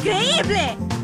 increíble!